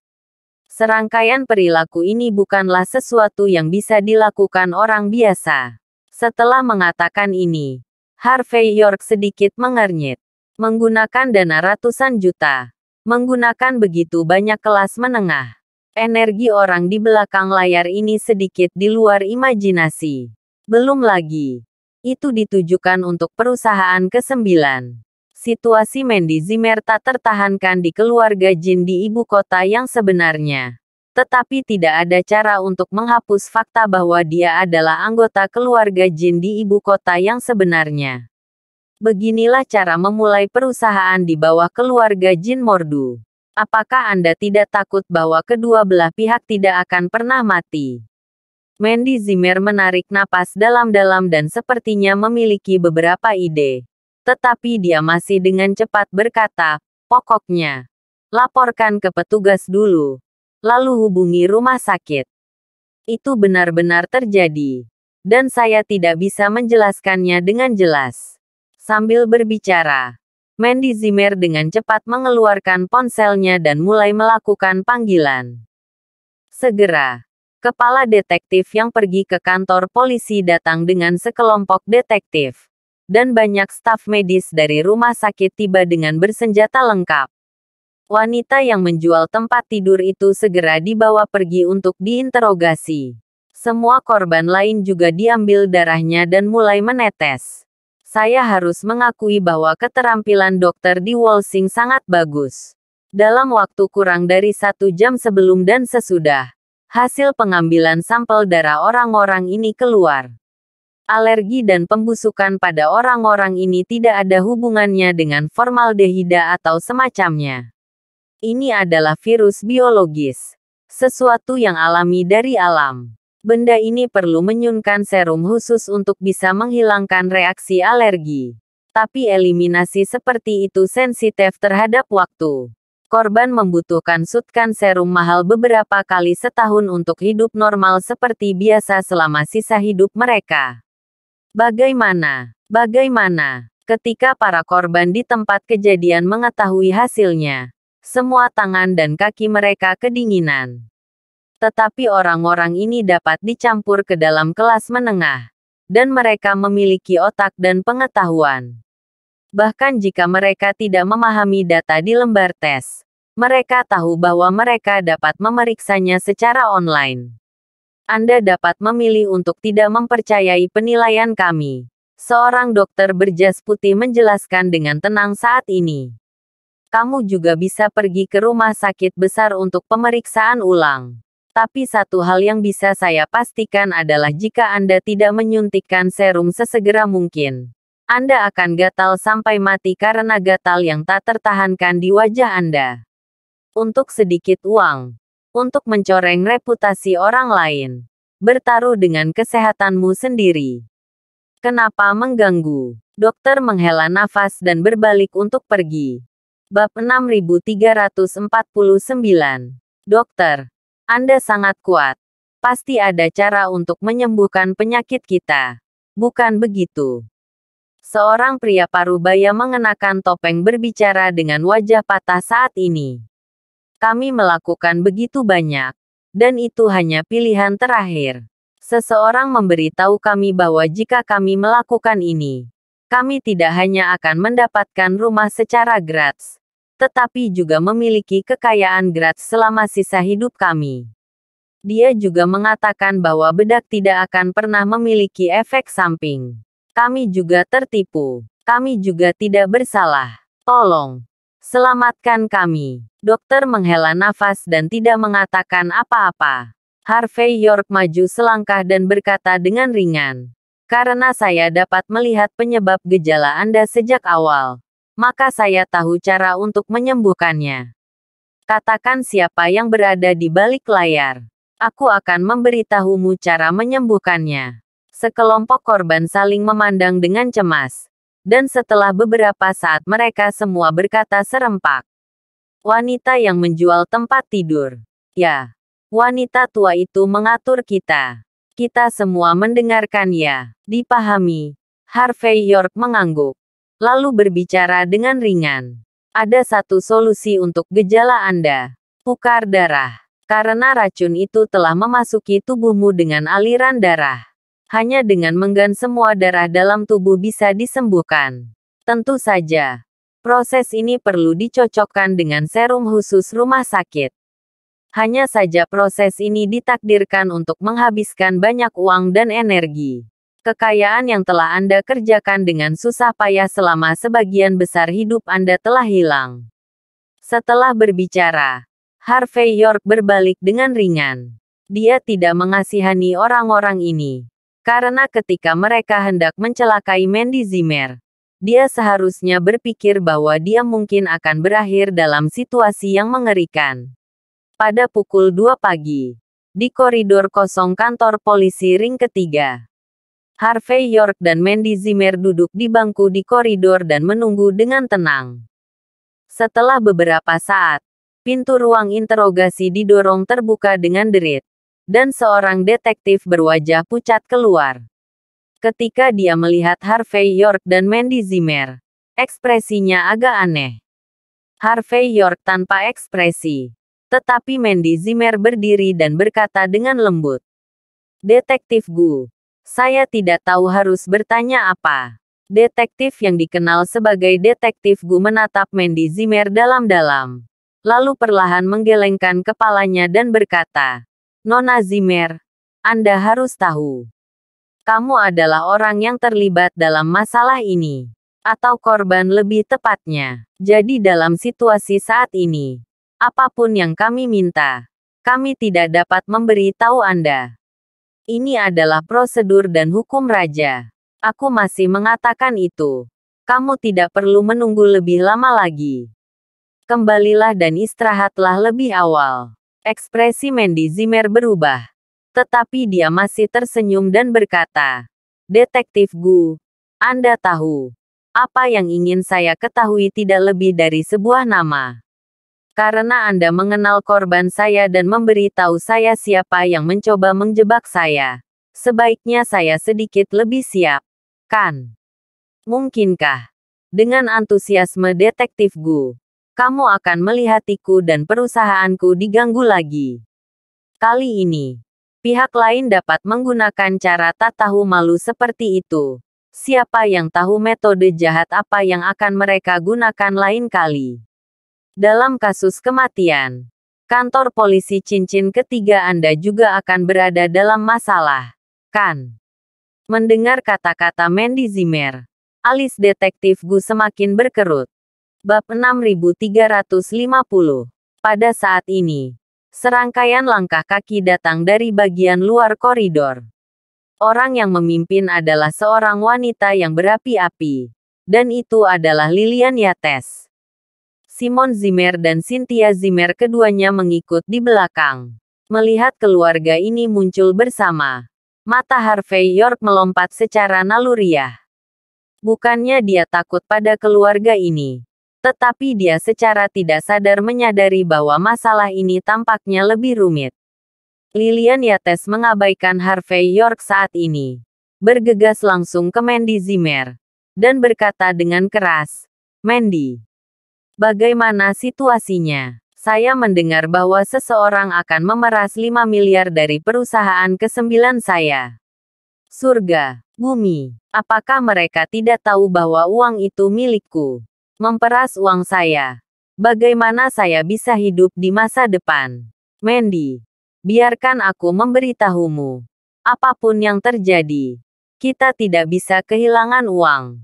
Serangkaian perilaku ini bukanlah sesuatu yang bisa dilakukan orang biasa. Setelah mengatakan ini, Harvey York sedikit mengernyit. Menggunakan dana ratusan juta. Menggunakan begitu banyak kelas menengah. Energi orang di belakang layar ini sedikit di luar imajinasi. Belum lagi. Itu ditujukan untuk perusahaan ke-9. Situasi Mandy Zimmer tak tertahankan di keluarga Jin di ibu kota yang sebenarnya tetapi tidak ada cara untuk menghapus fakta bahwa dia adalah anggota keluarga Jin di ibu kota yang sebenarnya. Beginilah cara memulai perusahaan di bawah keluarga Jin Mordu. Apakah Anda tidak takut bahwa kedua belah pihak tidak akan pernah mati? Mandy Zimmer menarik napas dalam-dalam dan sepertinya memiliki beberapa ide. Tetapi dia masih dengan cepat berkata, pokoknya, laporkan ke petugas dulu lalu hubungi rumah sakit. Itu benar-benar terjadi. Dan saya tidak bisa menjelaskannya dengan jelas. Sambil berbicara, Mandy Zimmer dengan cepat mengeluarkan ponselnya dan mulai melakukan panggilan. Segera, kepala detektif yang pergi ke kantor polisi datang dengan sekelompok detektif. Dan banyak staf medis dari rumah sakit tiba dengan bersenjata lengkap. Wanita yang menjual tempat tidur itu segera dibawa pergi untuk diinterogasi. Semua korban lain juga diambil darahnya dan mulai menetes. Saya harus mengakui bahwa keterampilan dokter di Walsing sangat bagus. Dalam waktu kurang dari satu jam sebelum dan sesudah, hasil pengambilan sampel darah orang-orang ini keluar. Alergi dan pembusukan pada orang-orang ini tidak ada hubungannya dengan formaldehida atau semacamnya. Ini adalah virus biologis. Sesuatu yang alami dari alam. Benda ini perlu menyunkan serum khusus untuk bisa menghilangkan reaksi alergi. Tapi eliminasi seperti itu sensitif terhadap waktu. Korban membutuhkan sutkan serum mahal beberapa kali setahun untuk hidup normal seperti biasa selama sisa hidup mereka. Bagaimana? Bagaimana? Ketika para korban di tempat kejadian mengetahui hasilnya, semua tangan dan kaki mereka kedinginan. Tetapi orang-orang ini dapat dicampur ke dalam kelas menengah, dan mereka memiliki otak dan pengetahuan. Bahkan jika mereka tidak memahami data di lembar tes, mereka tahu bahwa mereka dapat memeriksanya secara online. Anda dapat memilih untuk tidak mempercayai penilaian kami. Seorang dokter berjas putih menjelaskan dengan tenang saat ini kamu juga bisa pergi ke rumah sakit besar untuk pemeriksaan ulang. Tapi satu hal yang bisa saya pastikan adalah jika Anda tidak menyuntikkan serum sesegera mungkin, Anda akan gatal sampai mati karena gatal yang tak tertahankan di wajah Anda. Untuk sedikit uang, untuk mencoreng reputasi orang lain, bertaruh dengan kesehatanmu sendiri. Kenapa mengganggu? Dokter menghela nafas dan berbalik untuk pergi. Bab 6349. Dokter. Anda sangat kuat. Pasti ada cara untuk menyembuhkan penyakit kita. Bukan begitu? Seorang pria parubaya mengenakan topeng berbicara dengan wajah patah saat ini. Kami melakukan begitu banyak. Dan itu hanya pilihan terakhir. Seseorang memberitahu kami bahwa jika kami melakukan ini, kami tidak hanya akan mendapatkan rumah secara gratis, tetapi juga memiliki kekayaan gratis selama sisa hidup kami. Dia juga mengatakan bahwa bedak tidak akan pernah memiliki efek samping. Kami juga tertipu. Kami juga tidak bersalah. Tolong, selamatkan kami. Dokter menghela nafas dan tidak mengatakan apa-apa. Harvey York maju selangkah dan berkata dengan ringan. Karena saya dapat melihat penyebab gejala Anda sejak awal, maka saya tahu cara untuk menyembuhkannya. Katakan siapa yang berada di balik layar. Aku akan memberitahumu cara menyembuhkannya. Sekelompok korban saling memandang dengan cemas. Dan setelah beberapa saat mereka semua berkata serempak. Wanita yang menjual tempat tidur. Ya, wanita tua itu mengatur kita. Kita semua mendengarkan ya. Dipahami. Harvey York mengangguk. Lalu berbicara dengan ringan. Ada satu solusi untuk gejala Anda. Pukar darah. Karena racun itu telah memasuki tubuhmu dengan aliran darah. Hanya dengan menggan semua darah dalam tubuh bisa disembuhkan. Tentu saja. Proses ini perlu dicocokkan dengan serum khusus rumah sakit. Hanya saja proses ini ditakdirkan untuk menghabiskan banyak uang dan energi. Kekayaan yang telah Anda kerjakan dengan susah payah selama sebagian besar hidup Anda telah hilang. Setelah berbicara, Harvey York berbalik dengan ringan. Dia tidak mengasihani orang-orang ini. Karena ketika mereka hendak mencelakai Mandy Zimmer, dia seharusnya berpikir bahwa dia mungkin akan berakhir dalam situasi yang mengerikan pada pukul 2 pagi. Di koridor kosong kantor polisi ring ketiga. Harvey York dan Mandy Zimmer duduk di bangku di koridor dan menunggu dengan tenang. Setelah beberapa saat, pintu ruang interogasi didorong terbuka dengan derit, dan seorang detektif berwajah pucat keluar. Ketika dia melihat Harvey York dan Mandy Zimmer, ekspresinya agak aneh. Harvey York tanpa ekspresi, tetapi Mandy Zimmer berdiri dan berkata dengan lembut. Detektif Gu. Saya tidak tahu harus bertanya apa. Detektif yang dikenal sebagai Detektif Gu menatap Mandy Zimmer dalam-dalam. Lalu perlahan menggelengkan kepalanya dan berkata, Nona Zimmer, Anda harus tahu. Kamu adalah orang yang terlibat dalam masalah ini. Atau korban lebih tepatnya. Jadi dalam situasi saat ini, Apa pun yang kami minta, kami tidak dapat memberi tahu Anda. Ini adalah prosedur dan hukum raja. Aku masih mengatakan itu. Kamu tidak perlu menunggu lebih lama lagi. Kembalilah dan istirahatlah lebih awal. Ekspresi Mandy Zimmer berubah. Tetapi dia masih tersenyum dan berkata, Detektif Gu, Anda tahu, apa yang ingin saya ketahui tidak lebih dari sebuah nama. Karena Anda mengenal korban saya dan memberitahu saya siapa yang mencoba menjebak saya. Sebaiknya saya sedikit lebih siap. Kan? Mungkinkah? Dengan antusiasme detektif Gu, kamu akan melihatiku dan perusahaanku diganggu lagi. Kali ini, pihak lain dapat menggunakan cara tak tahu malu seperti itu. Siapa yang tahu metode jahat apa yang akan mereka gunakan lain kali? Dalam kasus kematian, kantor polisi cincin ketiga Anda juga akan berada dalam masalah, kan? Mendengar kata-kata Mandy Zimmer, alis detektif Gu semakin berkerut. Bab 6350. Pada saat ini, serangkaian langkah kaki datang dari bagian luar koridor. Orang yang memimpin adalah seorang wanita yang berapi-api. Dan itu adalah Lilian Yates. Simon Zimmer dan Cynthia Zimmer keduanya mengikut di belakang. Melihat keluarga ini muncul bersama, mata Harvey York melompat secara naluriah. Bukannya dia takut pada keluarga ini, tetapi dia secara tidak sadar menyadari bahwa masalah ini tampaknya lebih rumit. Lilian Yates mengabaikan Harvey York saat ini. Bergegas langsung ke Mandy Zimmer. Dan berkata dengan keras, Mandy, bagaimana situasinya? Saya mendengar bahwa seseorang akan memeras 5 miliar dari perusahaan ke-9 saya. Surga, bumi, apakah mereka tidak tahu bahwa uang itu milikku? Memperas uang saya. Bagaimana saya bisa hidup di masa depan? Mandy, biarkan aku memberitahumu. Apa pun yang terjadi, kita tidak bisa kehilangan uang.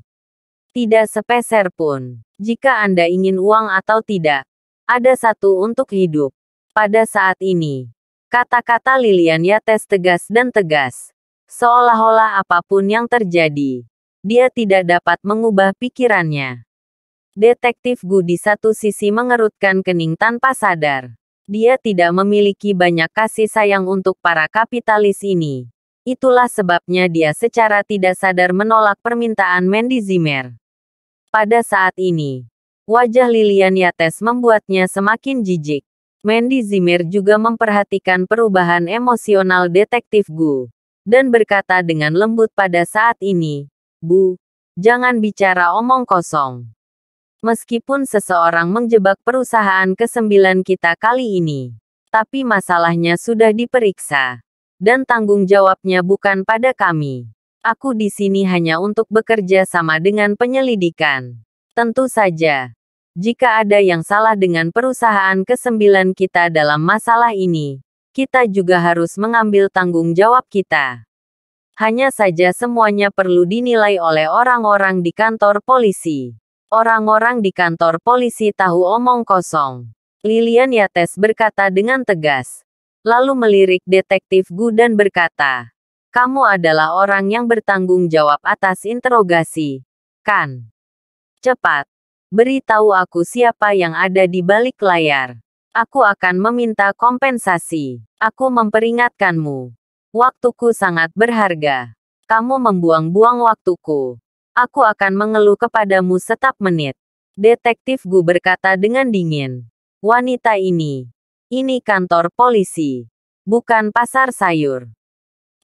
Tidak sepeser pun. Jika Anda ingin uang atau tidak, ada satu untuk hidup. Pada saat ini, kata-kata Lilian Yates tegas dan tegas. Seolah-olah apa pun yang terjadi, dia tidak dapat mengubah pikirannya. Detektif Gu di satu sisi mengerutkan kening tanpa sadar. Dia tidak memiliki banyak kasih sayang untuk para kapitalis ini. Itulah sebabnya dia secara tidak sadar menolak permintaan Mandy Zimmer. Pada saat ini, Wajah Lilian Yates membuatnya semakin jijik. Mandy Zimmer juga memperhatikan perubahan emosional detektif Gu. Dan berkata dengan lembut pada saat ini, Bu, jangan bicara omong kosong. Meskipun seseorang menjebak perusahaan ke-9 kita kali ini, tapi masalahnya sudah diperiksa. Dan tanggung jawabnya bukan pada kami. Aku di sini hanya untuk bekerja sama dengan penyelidikan. Tentu saja, jika ada yang salah dengan perusahaan ke-9 kita dalam masalah ini, kita juga harus mengambil tanggung jawab kita. Hanya saja semuanya perlu dinilai oleh orang-orang di kantor polisi. Orang-orang di kantor polisi tahu omong kosong. Lilian Yates berkata dengan tegas. Lalu melirik detektif Gu dan berkata, Kamu adalah orang yang bertanggung jawab atas interogasi, kan? Cepat. Beritahu aku siapa yang ada di balik layar. Aku akan meminta kompensasi. Aku memperingatkanmu. Waktuku sangat berharga. Kamu membuang-buang waktuku. Aku akan mengeluh kepadamu setiap menit. Detektif Gu berkata dengan dingin. Wanita ini. Ini kantor polisi. Bukan pasar sayur.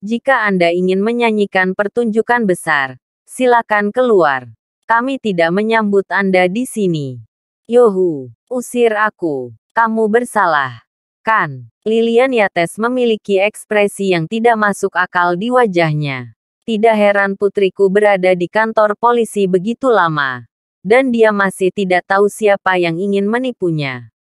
Jika Anda ingin menyanyikan pertunjukan besar, silakan keluar. Kami tidak menyambut Anda di sini. Yohu, usir aku. Kamu bersalah. Kan, Lilian Yates memiliki ekspresi yang tidak masuk akal di wajahnya. Tidak heran putriku berada di kantor polisi begitu lama. Dan dia masih tidak tahu siapa yang ingin menipunya.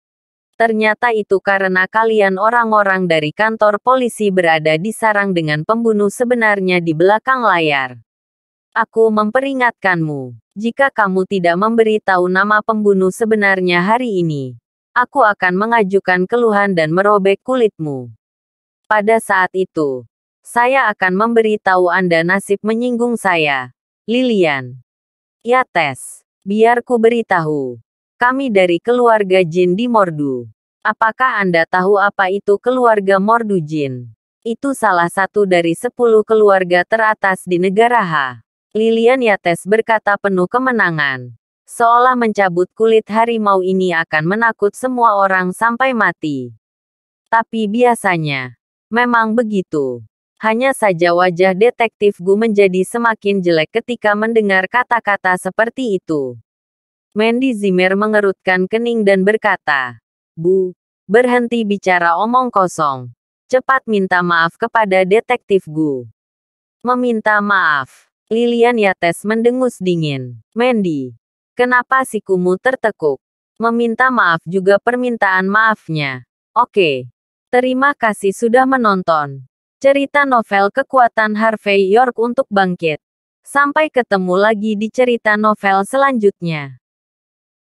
Ternyata itu karena kalian orang-orang dari kantor polisi berada di sarang dengan pembunuh sebenarnya di belakang layar. Aku memperingatkanmu, jika kamu tidak memberi tahu nama pembunuh sebenarnya hari ini, aku akan mengajukan keluhan dan merobek kulitmu. Pada saat itu, saya akan memberi tahu Anda nasib menyinggung saya. Lilian. Ya tes, biar ku beritahu. Kami dari keluarga Jin di Mordu. Apakah Anda tahu apa itu keluarga Mordu Jin? Itu salah satu dari sepuluh keluarga teratas di negara H. Lilian Yates berkata penuh kemenangan. Seolah mencabut kulit harimau ini akan menakut semua orang sampai mati. Tapi biasanya, memang begitu. Hanya saja wajah detektif Gu menjadi semakin jelek ketika mendengar kata-kata seperti itu. Mandy Zimmer mengerutkan kening dan berkata, Bu, berhenti bicara omong kosong. Cepat minta maaf kepada detektif Gu. Meminta maaf. Lilian Yates mendengus dingin. Mandy, kenapa sikumu tertekuk? Meminta maaf juga permintaan maafnya. Oke. Terima kasih sudah menonton. Cerita novel kekuatan Harvey York untuk bangkit. Sampai ketemu lagi di cerita novel selanjutnya.